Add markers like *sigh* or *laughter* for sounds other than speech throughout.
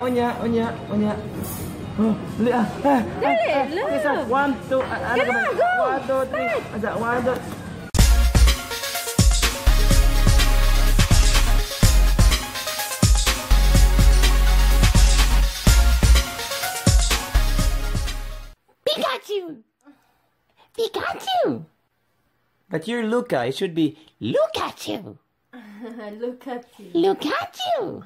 Onya, onya, onya. Oh, ah. ah, Dali, ah, ah. Okay, sir. One, two, ah, ano ka ba? Go. One, two, three. Asa, one, two. Pikachu! Pikachu! But you're Luca. It should be Look at you! Look at you. Look at you!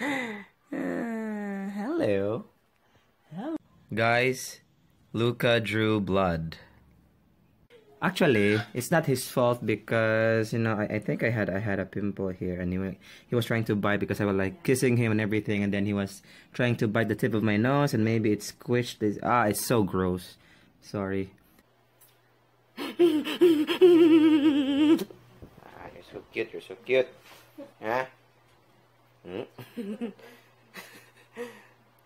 Uh, hello. Guys, Luca drew blood. Actually, it's not his fault because you know I, I think I had I had a pimple here and he, wa- he was trying to bite because I was like kissing him and everything and then he was trying to bite the tip of my nose and maybe it squished this ah it's so gross. Sorry. *laughs* ah, you're so cute, you're so cute. Huh? Hmm? *laughs*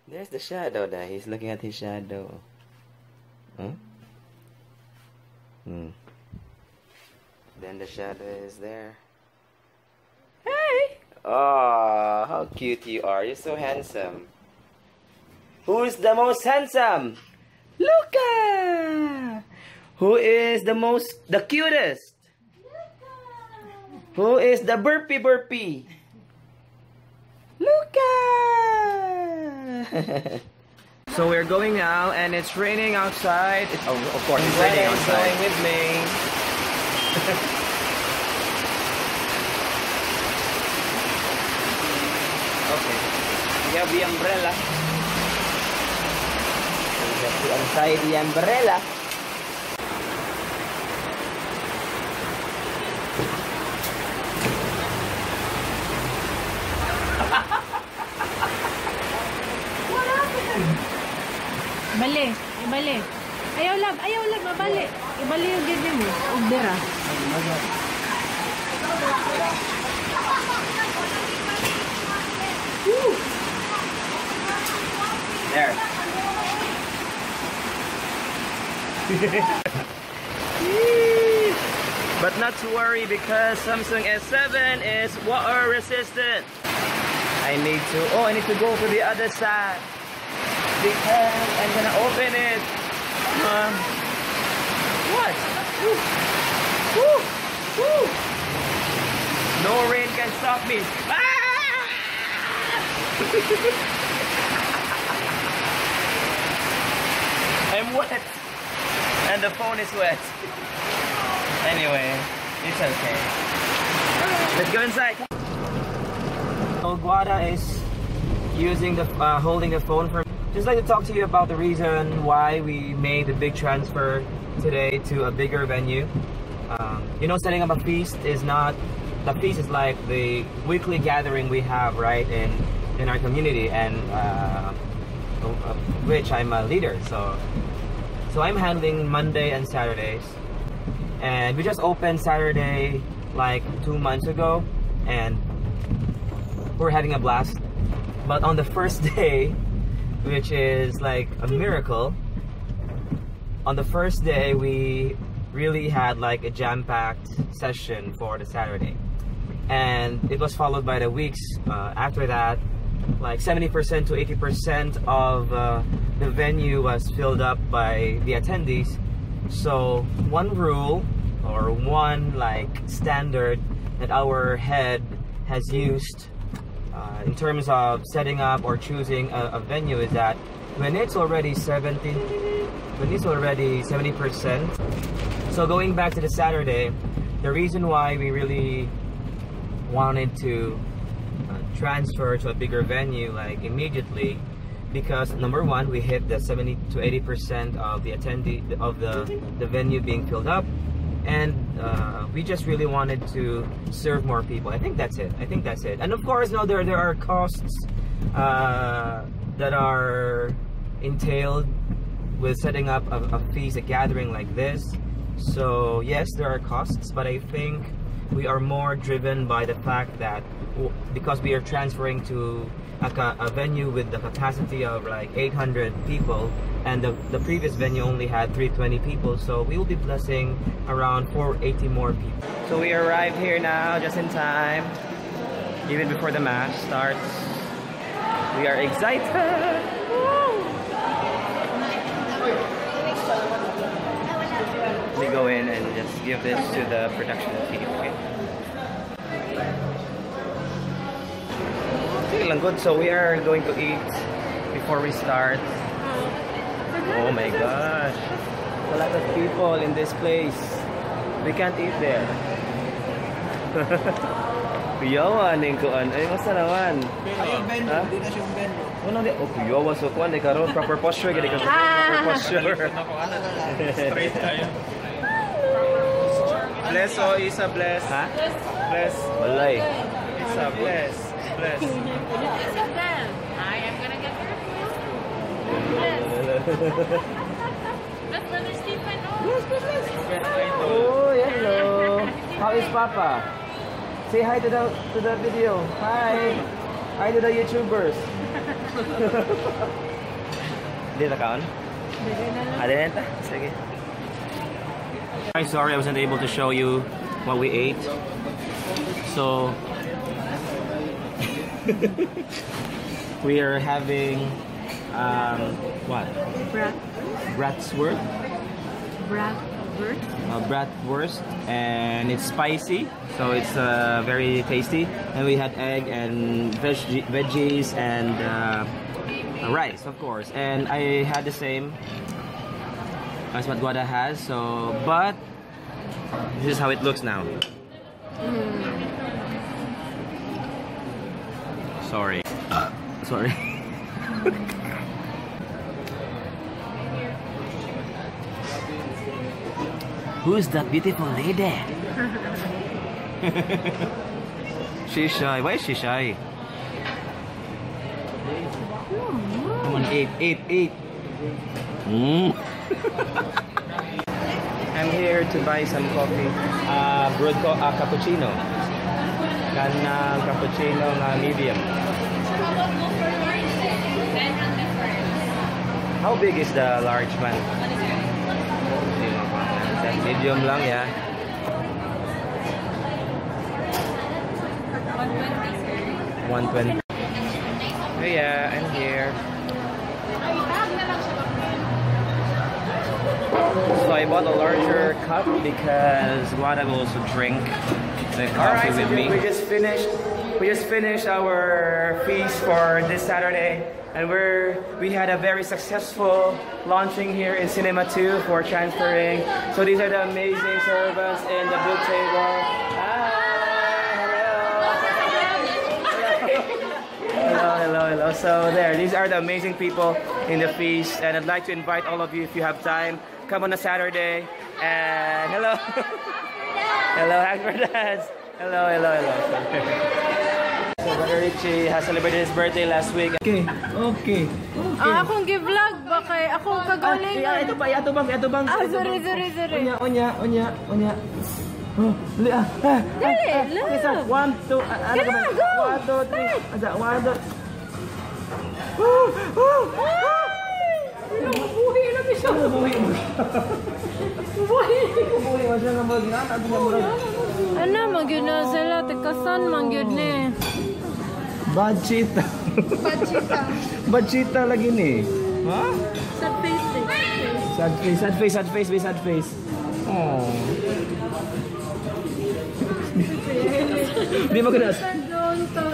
There's the shadow there. He's looking at his shadow. Huh? Hmm. Then the shadow is there. Hey! Oh, how cute you are. You're so handsome. Who's the most handsome? Luca! Who is the most, the cutest? Luca! Who is the burpy burpy? Luca! so we're going now, and it's raining outside. It's, oh, of course, it's raining outside. going with me. *laughs* okay. We have the umbrella. We have to untie the umbrella. Ibali. Ayaw lab, ayaw lab, mabali. Ibali yung mo. There. *laughs* but not to worry because Samsung S7 is water resistant. I need to, oh, I need to go to the other side because I'm gonna open it. Um, what? Woo. Woo. Woo. No rain can stop me. Ah! *laughs* I'm wet. And the phone is wet. Anyway, it's okay. Let's go inside. So Guada is using the uh, holding the phone for just like to talk to you about the reason why we made the big transfer today to a bigger venue. Um, you know, setting up a feast is not the feast is like the weekly gathering we have right in in our community, and uh, which I'm a leader. So so I'm handling Monday and Saturdays, and we just opened Saturday like two months ago, and we're having a blast. But on the first *laughs* day, which is like a miracle, on the first day we really had like a jam-packed session for the Saturday, and it was followed by the weeks uh, after that. Like 70% to 80% of uh, the venue was filled up by the attendees. So one rule or one like standard that our head has used uh, in terms of setting up or choosing a, a venue is that when it's already 70 when it's already 70% so going back to the Saturday the reason why we really wanted to uh, transfer to a bigger venue like immediately because number one we hit the 70 to 80 percent of the attendee of the the venue being filled up and uh, we just really wanted to serve more people. I think that's it. I think that's it. And of course no there there are costs uh, that are entailed with setting up a, a a gathering like this. So yes there are costs but i think we are more driven by the fact that because we are transferring to a, a venue with the capacity of like 800 people and the, the previous venue only had 320 people so we will be blessing around 480 more people so we arrived here now just in time even before the mass starts We are excited. We go in and just give this to the production team. Okay. Lang good. So we are going to eat before we start. Oh my gosh. A lot of people in this place. We can't eat there. *laughs* Kuyawa ning kuan. Ay, masa naman? Ayun, Ben. Hindi na siya yung Ben. Ano di? Oh, kuyawa so kuan di karon proper posture gid ka proper posture. Straight tayo. *laughs* Bless oh, Isa bless. Ha? Bless. Walay. Isa bless. Bless. I am gonna get your food. *laughs* That's Brother Stephen. Oh. Oh, hello. How is Papa? Say hi to the to the video. Hi. Hi to the YouTubers. *laughs* Di na kaon? Na? Sige. I'm sorry I wasn't able to show you what we ate. So *laughs* we are having um what? Brat. Bratwurst. Brat. Bert. uh, bratwurst and it's spicy so it's uh, very tasty and we had egg and veg- veggies and uh, rice of course and I had the same as what Guada has so but this is how it looks now sorry sorry *laughs* Who's that beautiful lady? *laughs* She's shy. Why is she shy? Come on, eat, eat, eat. Mm. *laughs* I'm here to buy some coffee. Uh, brewed co- uh, cappuccino. Kanang cappuccino nga medium. How big is the large one? Medium lang, yeah. One twenty. Hey, yeah, I'm here. So I bought a larger cup because Guada will also drink the coffee with me. We just finished. We just finished our feast for this Saturday, and we're we had a very successful launching here in Cinema 2 for transferring. So these are the amazing servants in the book table. Hello. Hello, hello, hello. So there, these are the amazing people in the feast, and I'd like to invite all of you if you have time, come on a Saturday. And hello, *laughs* hello, Hacks for Dads. Hello, hello, hello. So Brother Richie has celebrated his birthday last week. Okay, okay. Ah, akong gi-vlog ba kay akong kagaling. Ah, ito ba, ito bang, ito bang. Ah, sorry, sorry, sorry. Onya, onya, onya, onya. Oh, dali ah. ah, Dali, ah, ah. love. Okay, sir. One, two, ah, ano ka ba? Kailangan, go. One, two, three. Asa, one, two. Woo! Woo! Buhi na mi siya. Buhi mo. Buhi. Buhi mo siya nga mo. Ginata, ginata mo. Ano, magyud na sila. Tikasan, magyud ni. Bachita. Pachita. Bachita *laughs* lagi ni. Ha? Sa face eh. Sad face, sad face, sad face, be sad face. Oh. Hindi maganda. Sa doon to.